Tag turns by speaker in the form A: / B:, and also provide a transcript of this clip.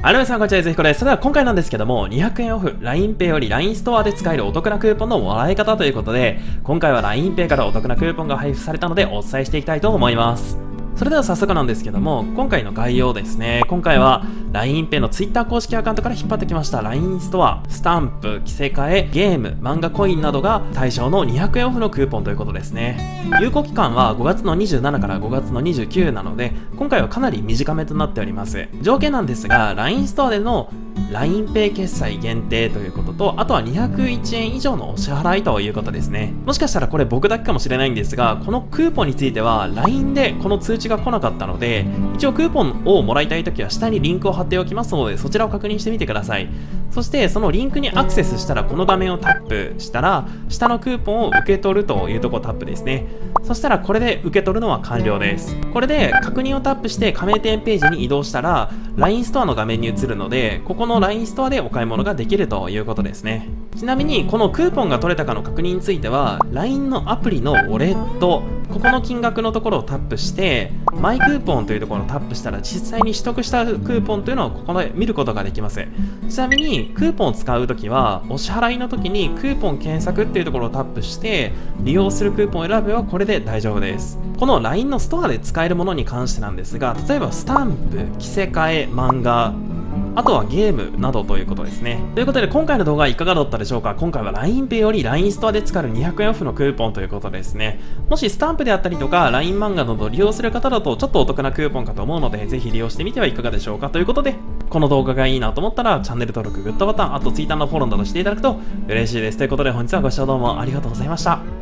A: はい、皆さん、こんにちは、ゆずひこです。それでは今回なんですけども、200円オフ、LINEPay より LINE ストアで使えるお得なクーポンのもらい方ということで、今回は LINEPay からお得なクーポンが配布されたのでお伝えしていきたいと思います。それでは早速なんですけども、今回の概要ですね。今回は LINEPay の Twitter 公式アカウントから引っ張ってきました LINE ストア、スタンプ、着せ替え、ゲーム、漫画コインなどが対象の200円オフのクーポンということですね。有効期間は5月の27から5月の29なので、今回はかなり短めとなっております。条件なんですが、LINE ストアでの LINEPay 決済限定ということと、あとは201円以上のお支払いということですね。もしかしたらこれ僕だけかもしれないんですが、このクーポンについては LINE でこの通知が来なかったので、一応クーポンをもらいたいときは下にリンクを貼っておきますので、そちらを確認してみてください。そしてそのリンクにアクセスしたらこの画面をタップしたら下のクーポンを受け取るというとこタップですねそしたらこれで受け取るのは完了ですこれで確認をタップして加盟店ページに移動したら LINE ストアの画面に移るのでここのの LINE ストアでお買い物ができるということですね。ちなみにこのクーポンが取れたかの確認については LINE のアプリのウォレットここの金額のところをタップしてマイクーポンというところをタップしたら実際に取得したクーポンというのをここで見ることができます。ちなみにクーポンを使うときはお支払いの時にクーポン検索っていうところをタップして利用するクーポンを選べばこれで大丈夫です。この LINE のストアで使えるものに関してなんですが例えばスタンプ着せ替え漫画あとはゲームなどということですね。ということで今回の動画はいかがだったでしょうか？今回は LINEPay より LINE ストアで使える200円オフのクーポンということですね。もしスタンプであったりとか LINE 漫画などを利用する方だとちょっとお得なクーポンかと思うのでぜひ利用してみてはいかがでしょうか？ということでこの動画がいいなと思ったらチャンネル登録、グッドボタン、あと Twitter のフォローなどしていただくと嬉しいです。ということで本日はご視聴どうもありがとうございました。